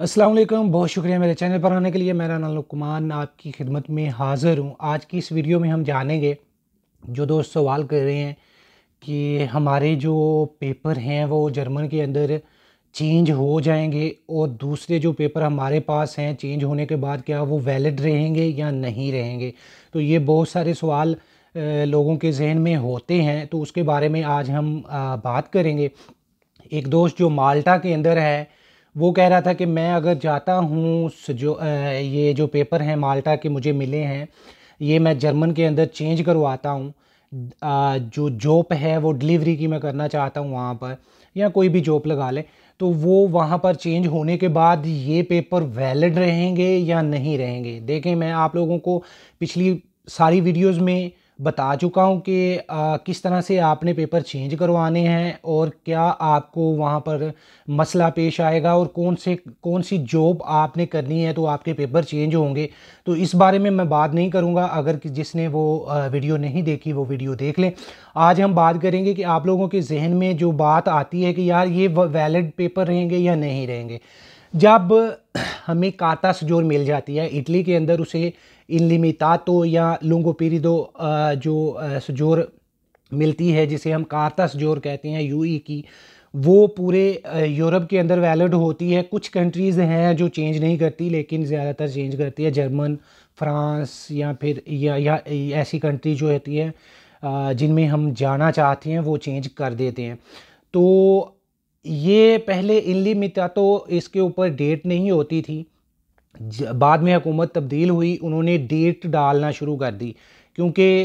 वालेकुम। बहुत शुक्रिया मेरे चैनल पर आने के लिए। मेरा नाम कुमार आपकी खिदमत में हाज़िर हूँ। आज की इस वीडियो में हम जानेंगे, जो दोस्त सवाल कर रहे हैं, कि हमारे जो पेपर हैं, वो जर्मन के अंदर चेंज हो जाएँगे और दूसरे जो पेपर हमारे पास हैं, चेंज होने के बाद क्या वो वैलिड रहेंगे या नहीं रहेंगे? तो ये बहुत सारे सवाल लोगों के जहन में होते हैं। तो उसके बारे में आज हम बात करेंगे। एक दोस्त जो माल्टा के अंदर है वो कह रहा था कि मैं अगर जाता हूँ जो ये जो पेपर हैं माल्टा के मुझे मिले हैं, ये मैं जर्मन के अंदर चेंज करवाता हूँ। जो जॉब है वो डिलीवरी की मैं करना चाहता हूँ वहाँ पर, या कोई भी जॉब लगा ले तो वो वहाँ पर चेंज होने के बाद ये पेपर वैलिड रहेंगे या नहीं रहेंगे? देखें, मैं आप लोगों को पिछली सारी वीडियोस में बता चुका हूँ कि किस तरह से आपने पेपर चेंज करवाने हैं और क्या आपको वहाँ पर मसला पेश आएगा और कौन से, कौन सी जॉब आपने करनी है तो आपके पेपर चेंज होंगे। तो इस बारे में मैं बात नहीं करूँगा। अगर जिसने वो वीडियो नहीं देखी, वो वीडियो देख लें। आज हम बात करेंगे कि आप लोगों के जहन में जो बात आती है कि यार ये वैलिड पेपर रहेंगे या नहीं रहेंगे। जब हमें काता सजोर मिल जाती है इटली के अंदर उसे इनलिमितातो या लुंगो पीरिदो जो सजोर मिलती है जिसे हम काता सजोर कहते हैं यूई की वो पूरे यूरोप के अंदर वैलिड होती है। कुछ कंट्रीज़ हैं जो चेंज नहीं करती लेकिन ज़्यादातर चेंज करती है। जर्मन फ्रांस या फिर या, या ऐसी कंट्री जो होती है जिनमें हम जाना चाहते हैं वो चेंज कर देते हैं। तो ये पहले इनली मिता तो इसके ऊपर डेट नहीं होती थी। बाद में हुकूमत तब्दील हुई, उन्होंने डेट डालना शुरू कर दी। क्योंकि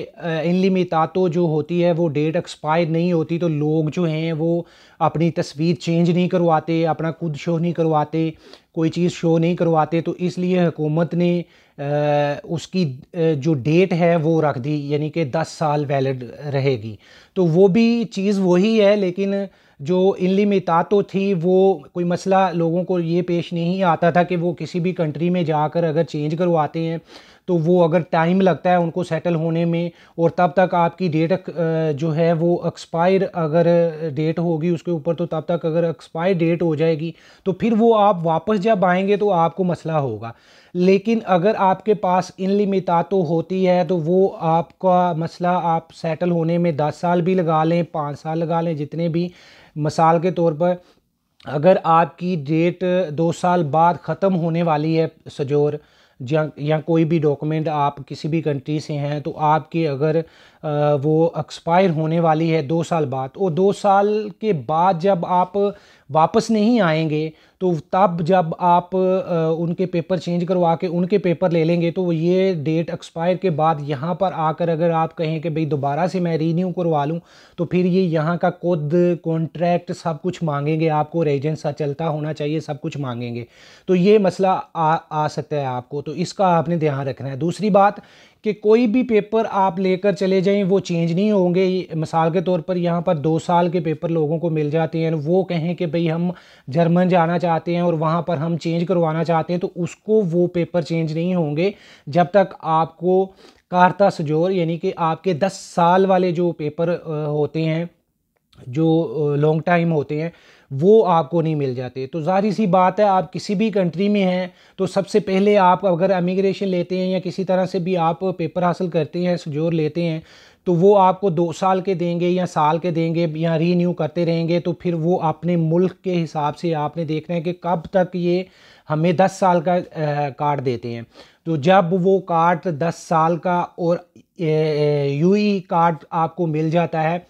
इनली मितातो जो होती है, वो डेट एक्सपायर नहीं होती तो लोग जो हैं, वो अपनी तस्वीर चेंज नहीं करवाते, अपना खुद शो नहीं करवाते, कोई चीज़ शो नहीं करवाते। तो इसलिए हुकूमत ने उसकी जो डेट है, वो रख दी, यानी कि 10 साल वैलिड रहेगी। तो वो भी चीज़ वही है, लेकिन जो इनलिमिता तो थी वो, कोई मसला लोगों को ये पेश नहीं आता था कि वो किसी भी कंट्री में जाकर अगर चेंज करवाते हैं तो वो अगर टाइम लगता है उनको सेटल होने में और तब तक आपकी डेट जो है वो एक्सपायर अगर डेट होगी उसके ऊपर तो तब तक अगर एक्सपायर डेट हो जाएगी तो फिर वो आप वापस जब आएँगे तो आपको मसला होगा। लेकिन अगर आपके पास इनलिमिता तो होती है तो वो आपका मसला आप सेटल होने में दस साल भी लगा लें, पाँच साल लगा लें, जितने भी मिसाल के तौर पर। अगर आपकी डेट दो साल बाद ख़त्म होने वाली है, सजोर, या या कोई भी डॉक्यूमेंट आप किसी भी कंट्री से हैं तो आपकी अगर वो एक्सपायर होने वाली है दो साल बाद, और दो साल के बाद जब आप वापस नहीं आएँगे तो तब जब आप उनके पेपर चेंज करवा के उनके पेपर ले लेंगे तो ये डेट एक्सपायर के बाद यहाँ पर आकर अगर आप कहें कि भाई दोबारा से मैं रीन्यू करवा लूँ तो फिर ये यहाँ का खुद कॉन्ट्रैक्ट सब कुछ मांगेंगे आपको रेजेंस चलता होना चाहिए, सब कुछ मांगेंगे। तो ये मसला आ आ सकता है आपको तो इसका आपने ध्यान रखना है। दूसरी बात कि कोई भी पेपर आप लेकर चले जाएँ, वो चेंज नहीं होंगे। मिसाल के तौर पर यहाँ पर दो साल के पेपर लोगों को मिल जाते हैं, वो कहें कि भाई हम जर्मन जाना चाहते हैं और वहाँ पर हम चेंज करवाना चाहते हैं तो उसको वो पेपर चेंज नहीं होंगे। जब तक आपको कारता सजोर यानी कि आपके दस साल वाले जो पेपर होते हैं, जो लॉन्ग टाइम होते हैं वो आपको नहीं मिल जाते। तो ज़ाहिर सी बात है, आप किसी भी कंट्री में हैं तो सबसे पहले आप अगर इमिग्रेशन लेते हैं या किसी तरह से भी आप पेपर हासिल करते हैं सजोर लेते हैं तो वो आपको दो साल के देंगे या साल के देंगे या रीन्यू करते रहेंगे तो फिर वो अपने मुल्क के हिसाब से आपने देखना है कि कब तक ये हमें दस साल का कार्ड देते हैं। तो जब वो कार्ड दस साल का और यू कार्ड आपको मिल जाता है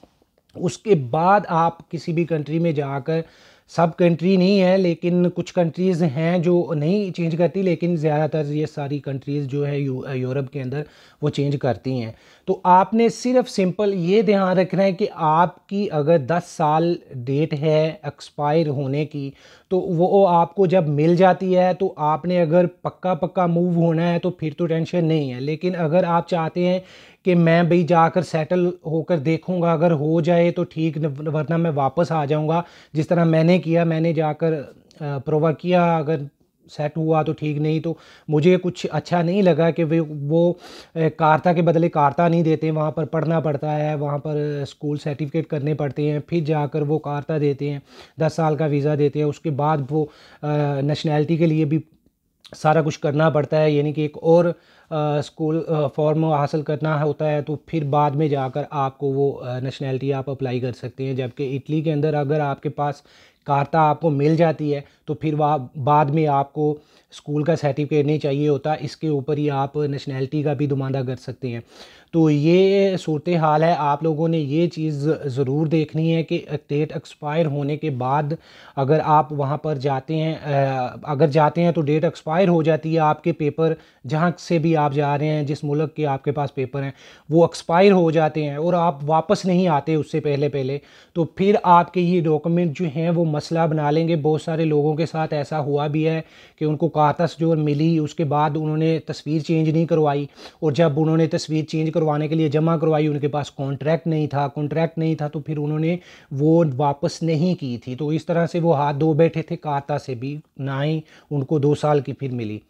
उसके बाद आप किसी भी कंट्री में जाकर सब कंट्री नहीं है लेकिन कुछ कंट्रीज़ हैं जो नहीं चेंज करती लेकिन ज़्यादातर ये सारी कंट्रीज़ जो है यू, यूरोप के अंदर वो चेंज करती हैं। तो आपने सिर्फ़ सिंपल ये ध्यान रखना है कि आपकी अगर 10 साल डेट है एक्सपायर होने की तो वो आपको जब मिल जाती है तो आपने अगर पक्का पक्का मूव होना है तो फिर तो टेंशन नहीं है। लेकिन अगर आप चाहते हैं कि मैं भाई जाकर सेटल होकर देखूँगा, अगर हो जाए तो ठीक, वरना मैं वापस आ जाऊँगा। जिस तरह मैंने किया, मैंने जाकर प्रोवा किया, अगर सेट हुआ तो ठीक, नहीं तो मुझे कुछ अच्छा नहीं लगा कि वे, वो कारता के बदले कारता नहीं देते। वहाँ पर पढ़ना पड़ता है, वहाँ पर स्कूल सर्टिफिकेट करने पड़ते हैं, फिर जाकर वो कारता देते हैं, दस साल का वीज़ा देते हैं, उसके बाद वो नेशनैलिटी के लिए भी सारा कुछ करना पड़ता है, यानी कि एक और स्कूल फॉर्म हासिल करना होता है तो फिर बाद में जाकर आपको वो नेशनैलिटी आप अप्लाई कर सकते हैं। जबकि इटली के अंदर अगर आपके पास कार्ता आपको मिल जाती है तो फिर वह बाद में आपको स्कूल का सर्टिफिकेट नहीं चाहिए होता, इसके ऊपर ही आप नेशनैलिटी का भी दुमादा कर सकते हैं। तो ये सूरत हाल है। आप लोगों ने ये चीज़ ज़रूर देखनी है कि डेट एक्सपायर होने के बाद अगर आप वहाँ पर जाते हैं अगर जाते हैं तो डेट एक्सपायर हो जाती है आपके पेपर, जहाँ से भी आप जा रहे हैं, जिस मुल्क के आपके पास पेपर हैं, वो एक्सपायर हो जाते हैं और आप वापस नहीं आते उससे पहले पहले। तो फिर आपके ये डॉक्यूमेंट जो हैं वो मसला बना लेंगे। बहुत सारे लोगों के साथ ऐसा हुआ भी है कि उनको कातस जो मिली, उसके बाद उन्होंने तस्वीर चेंज नहीं करवाई और जब उन्होंने तस्वीर चेंज करवाने के लिए जमा करवाई। उनके पास कॉन्ट्रैक्ट नहीं था। कॉन्ट्रैक्ट नहीं था तो फिर उन्होंने वो वापस नहीं की थी। तो इस तरह से वो हाथ धो बैठे थे, काता से भी ना ही उनको दो साल की फिर मिली।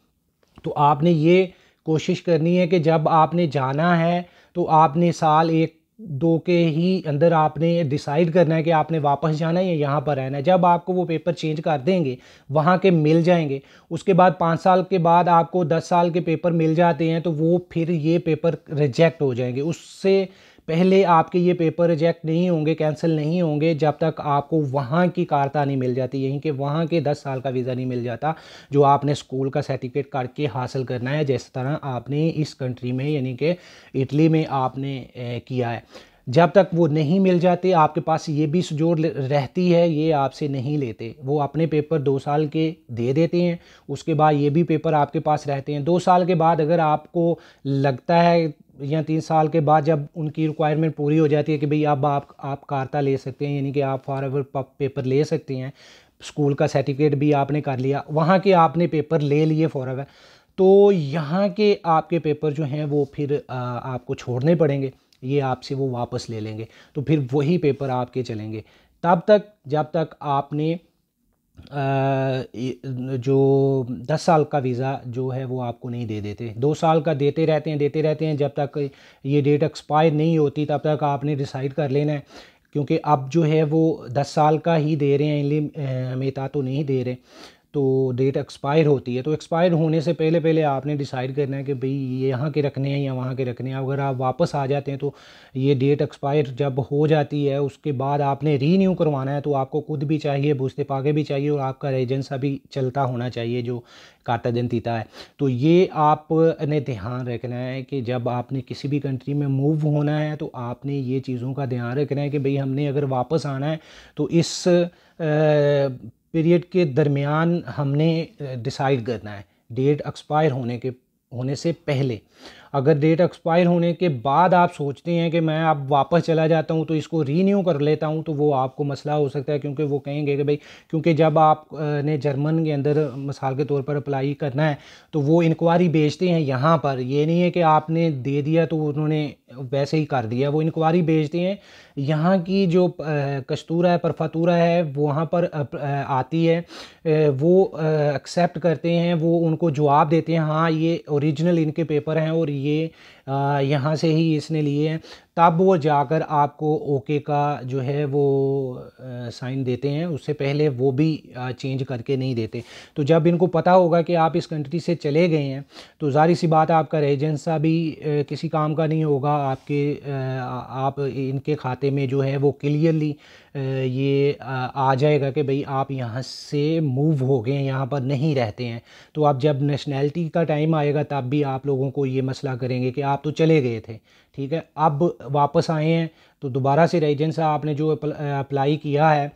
तो आपने ये कोशिश करनी है कि जब आपने जाना है तो आपने साल एक दो के ही अंदर आपने डिसाइड करना है कि आपने वापस जाना है या यहाँ पर रहना है। जब आपको वो पेपर चेंज कर देंगे, वहाँ के मिल जाएँगे। उसके बाद पाँच साल के बाद आपको दस साल के पेपर मिल जाते हैं तो वो फिर ये पेपर रिजेक्ट हो जाएँगे। उससे पहले आपके ये पेपर रिजेक्ट नहीं होंगे कैंसिल नहीं होंगे, जब तक आपको वहाँ की कारता नहीं मिल जाती, यहीं के वहाँ के दस साल का वीज़ा नहीं मिल जाता, जो आपने स्कूल का सर्टिफिकेट करके हासिल करना है, जिस तरह आपने इस कंट्री में, यानी कि इटली में आपने किया है। जब तक वो नहीं मिल जाते, आपके पास ये भी सुजोर रहती है, ये आपसे नहीं लेते। वो अपने पेपर दो साल के दे देते हैं, उसके बाद ये भी पेपर आपके पास रहते हैं। दो साल के बाद अगर आपको लगता है या तीन साल के बाद जब उनकी रिक्वायरमेंट पूरी हो जाती है कि भाई अब आप आप कारता ले सकते हैं यानी कि आप फॉर एवर पेपर ले सकते हैं स्कूल का सर्टिफिकेट भी आपने कर लिया वहाँ के आपने पेपर ले लिए फॉर एवर तो यहाँ के आपके पेपर जो हैं वो फिर आ, आपको छोड़ने पड़ेंगे ये आपसे वो वापस ले लेंगे तो फिर वही पेपर आपके चलेंगे। तब तक जब तक आपने जो दस साल का वीज़ा जो है वो आपको नहीं दे देते। दो साल का देते रहते हैं, देते रहते हैं, जब तक ये डेट एक्सपायर नहीं होती, तब तक आपने डिसाइड कर लेना है। क्योंकि अब जो है वो दस साल का ही दे रहे हैं इनली मेहता तो नहीं दे रहे। तो डेट एक्सपायर होती है। तो एक्सपायर होने से पहले पहले आपने डिसाइड करना है कि भाई ये यहाँ के रखने हैं या वहाँ के रखने हैं। अगर आप वापस आ जाते हैं तो ये डेट एक्सपायर जब हो जाती है, उसके बाद आपने रीन्यू करवाना है तो आपको खुद भी चाहिए बूझते पागे भी चाहिए और आपका एजेंसा भी चलता होना चाहिए जो काटा दिन तीता है। तो ये आपने ध्यान रखना है कि जब आपने किसी भी कंट्री में मूव होना है तो आपने ये चीज़ों का ध्यान रखना है कि भाई हमने अगर वापस आना है तो इस पीरियड के दरमियान हमने डिसाइड करना है। डेट एक्सपायर होने के, होने से पहले। अगर डेट एक्सपायर होने के बाद आप सोचते हैं कि मैं अब वापस चला जाता हूँ तो इसको रीन्यू कर लेता हूँ तो वो आपको मसला हो सकता है, क्योंकि वो कहेंगे कि भाई, क्योंकि जब आप ने जर्मन के अंदर मिसाल के तौर पर अप्लाई करना है तो वो इंक्वायरी भेजते हैं यहाँ पर। ये नहीं है कि आपने दे दिया तो उन्होंने वैसे ही कर दिया। वो इंक्वायरी भेजते हैं यहाँ की जो कस्तूरा है, परफातूरा है वहाँ पर आती है। वो एक्सेप्ट करते हैं, वो उनको जवाब देते हैं हाँ ये ओरिजिनल इनके पेपर हैं और ये यहाँ से ही इसने लिए हैं। तब वो जाकर आपको ओके का जो है वो साइन देते हैं। उससे पहले वो भी चेंज करके नहीं देते। तो जब इनको पता होगा कि आप इस कंट्री से चले गए हैं तो जारी सी बात आपका रेजेंसा भी किसी काम का नहीं होगा। आपके आप इनके खाते में जो है वो क्लियरली ये आ जाएगा कि भाई आप यहाँ से मूव हो गए यहाँ पर नहीं रहते हैं। तो आप जब नेशनैलिटी का टाइम आएगा, तब भी आप लोगों को ये मसला करेंगे कि आप तो चले गए थे, ठीक है? अब वापस आए हैं तो दोबारा से रेजिडेंस आपने जो अप्लाई किया है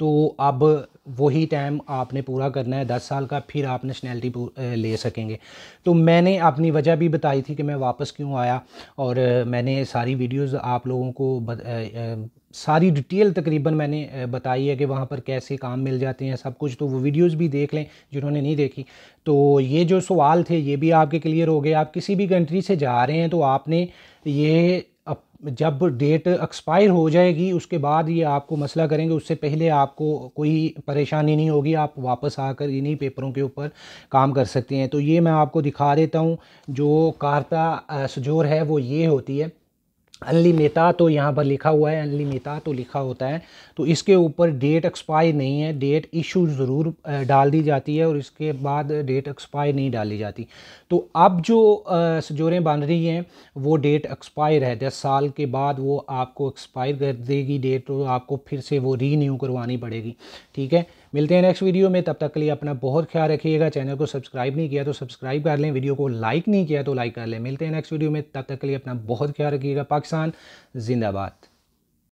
तो अब वही टाइम आपने पूरा करना है दस साल का फिर आप नेशनैलिटी ले सकेंगे। तो मैंने अपनी वजह भी बताई थी कि मैं वापस क्यों आया और मैंने सारी वीडियोस आप लोगों को बत, सारी डिटेल तकरीबन मैंने बताई है कि वहाँ पर कैसे काम मिल जाते हैं सब कुछ। तो वो वीडियोस भी देख लें जिन्होंने नहीं देखी। तो ये जो सवाल थे ये भी आपके क्लियर हो गए। आप किसी भी कंट्री से जा रहे हैं तो आपने ये जब डेट एक्सपायर हो जाएगी, उसके बाद ये आपको मसला करेंगे। उससे पहले आपको कोई परेशानी नहीं होगी, आप वापस आकर इन्हीं पेपरों के ऊपर काम कर सकते हैं। तो ये मैं आपको दिखा देता हूँ, जो कार्ता सजोर है, वो ये होती है। अनलिमिता तो यहाँ पर लिखा हुआ है अनलिमिता तो लिखा होता है। तो इसके ऊपर डेट एक्सपायर नहीं है डेट इशू ज़रूर डाल दी जाती है और इसके बाद डेट एक्सपायर नहीं डाली जाती। तो अब जो सजोरें बन रही हैं, वो डेट एक्सपायर है। दस साल के बाद वो आपको एक्सपायर कर देगी डेट तो आपको फिर से वो रीन्यू करवानी पड़ेगी। ठीक है? मिलते हैं नेक्स्ट वीडियो में, तब तक के लिए अपना बहुत ख्याल रखिएगा। चैनल को सब्सक्राइब नहीं किया तो सब्सक्राइब कर लें। वीडियो को लाइक नहीं किया तो लाइक कर लें। मिलते हैं नेक्स्ट वीडियो में, तब तक के लिए अपना बहुत ख्याल रखिएगा। पाकिस्तान, जिंदाबाद।